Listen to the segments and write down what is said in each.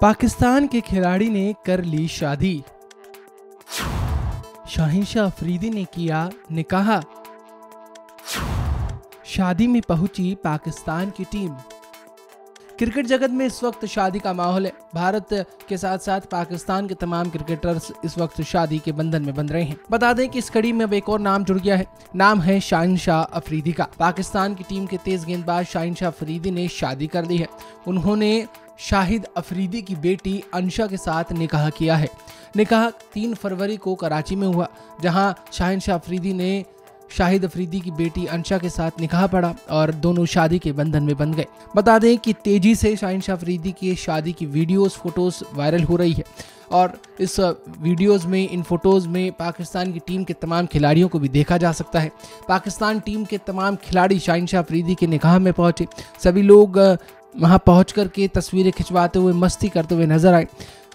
पाकिस्तान के खिलाड़ी ने कर ली शादी। शाहिनशाह अफरीदी ने किया निकाह। शादी में पहुँची पाकिस्तान की टीम। क्रिकेट जगत में इस वक्त शादी का माहौल है। भारत के साथ साथ पाकिस्तान के तमाम क्रिकेटर्स इस वक्त शादी के बंधन में बंध रहे हैं। बता दें कि इस कड़ी में अब एक और नाम जुड़ गया है। नाम है शाहिन शाह अफरीदी का। पाकिस्तान की टीम के तेज गेंदबाज शाहिन शाह अफरीदी ने शादी कर ली है। उन्होंने शाहिद अफरीदी की बेटी अंशा के साथ निकाह किया है। निकाह तीन फरवरी को कराची में हुआ, जहाँ शाहिन शाह अफरीदी ने शाहिद अफरीदी की बेटी अंशा के साथ निकाह पड़ा और दोनों शादी के बंधन में बन गए। बता दें कि तेज़ी से शाहिन शाह अफरीदी की शादी की वीडियोस फ़ोटोज़ वायरल हो रही है और इस वीडियोस में, इन फ़ोटोज़ में पाकिस्तान की टीम के तमाम खिलाड़ियों को भी देखा जा सकता है। पाकिस्तान टीम के तमाम खिलाड़ी शाहिन शाह अफरीदी के निकाह में पहुँचे। सभी लोग वहाँ पहुँच कर के तस्वीरें खिंचवाते हुए, मस्ती करते हुए नज़र आए।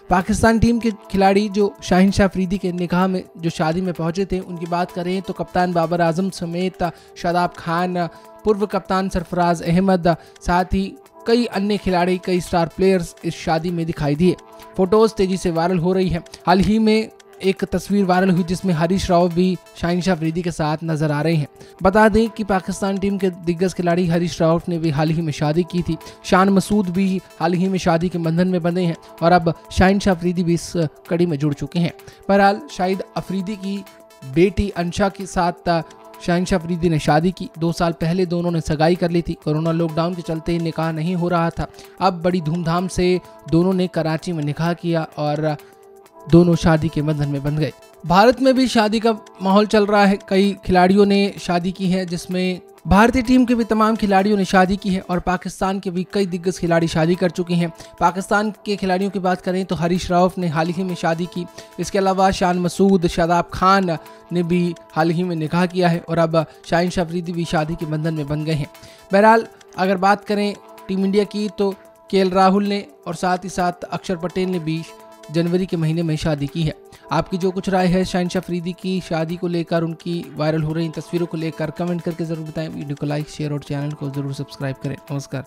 पाकिस्तान टीम के खिलाड़ी जो शाहिन शाह अफरीदी के निकाह में, जो शादी में पहुँचे थे, उनकी बात करें तो कप्तान बाबर आज़म समेत शादाब खान, पूर्व कप्तान सरफराज अहमद, साथ ही कई अन्य खिलाड़ी, कई स्टार प्लेयर्स इस शादी में दिखाई दिए। फ़ोटोज़ तेज़ी से वायरल हो रही है। हाल ही में एक तस्वीर वायरल हुई जिसमें हरीश राव भी शाहिन शाह अफरीदी के साथ नज़र आ रहे हैं। बता दें कि पाकिस्तान टीम के दिग्गज खिलाड़ी हरीश राव ने भी हाल ही में शादी की थी। शान मसूद भी हाल ही में शादी के बंधन में बंधे हैं और अब शाहिन शाह अफरीदी भी इस कड़ी में जुड़ चुके हैं। बहरहाल, शाहिद अफरीदी की बेटी अंशा के साथ शाहिन शाह अफरीदी ने शादी की। दो साल पहले दोनों ने सगाई कर ली थी। कोरोना लॉकडाउन के चलते निकाह नहीं हो रहा था। अब बड़ी धूमधाम से दोनों ने कराची में निकाह किया और दोनों शादी के बंधन में बंध गए। भारत में भी शादी का माहौल चल रहा है। कई खिलाड़ियों ने शादी की है, जिसमें भारतीय टीम के भी तमाम खिलाड़ियों ने शादी की है और पाकिस्तान के भी कई दिग्गज खिलाड़ी शादी कर चुके हैं। पाकिस्तान के खिलाड़ियों की बात करें तो हरीश रावत ने हाल ही में शादी की। इसके अलावा शान मसूद, शादाब खान ने भी हाल ही में निकाह किया है और अब शाहिन शफरीदी भी शादी के बंधन में बन गए हैं। बहरहाल, अगर बात करें टीम इंडिया की तो के राहुल ने और साथ ही साथ अक्षर पटेल ने भी जनवरी के महीने में शादी की है। आपकी जो कुछ राय है शाइन फरीदी की शादी को लेकर, उनकी वायरल हो रही तस्वीरों को लेकर, कमेंट करके ज़रूर बताएँ। वीडियो को लाइक, शेयर और चैनल को ज़रूर सब्सक्राइब करें। नमस्कार।